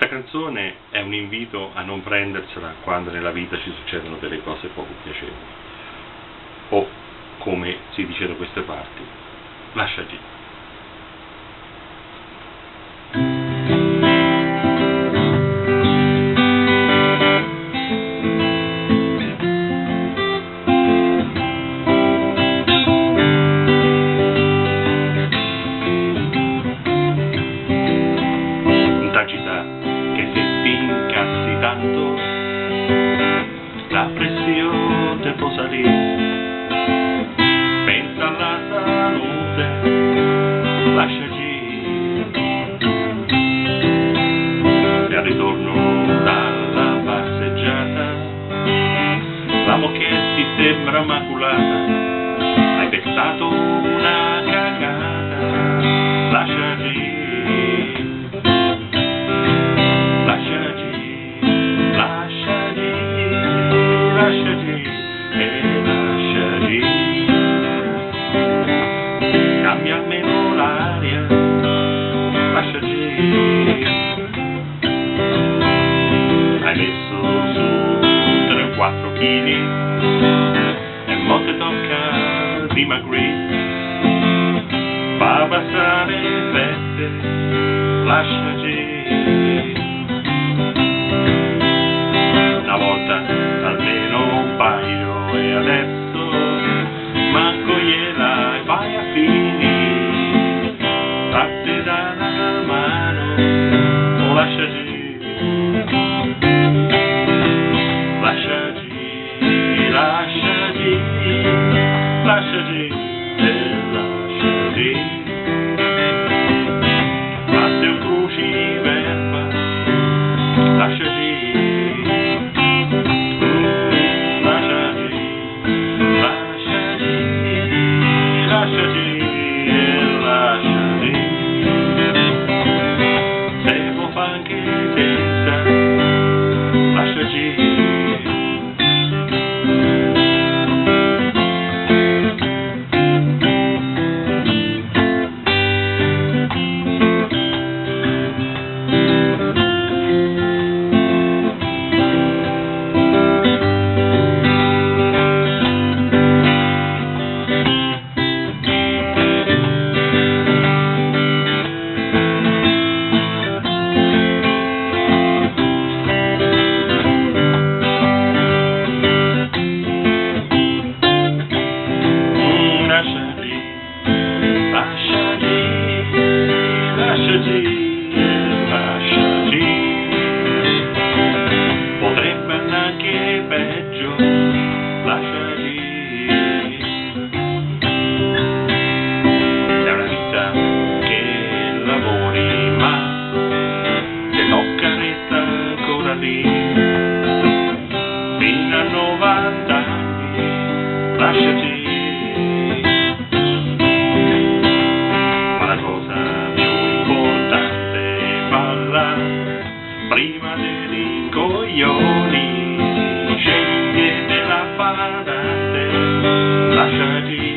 Questa canzone è un invito a non prendersela quando nella vita ci succedono delle cose poco piacevoli. O, come si dice da queste parti, lascia lì. La pressione può salire pensa alla salute lascia agire e al ritorno dalla passeggiata la moquette ti sembra maculata hai pestato una cagata lascia cambia almeno l'aria. Lasciati hai messo su 3 o 4 kg e mo ti tocca dimagrire fa passare fette lasciati lasciati, prima dei coglioni scegliete la lasciati lasciati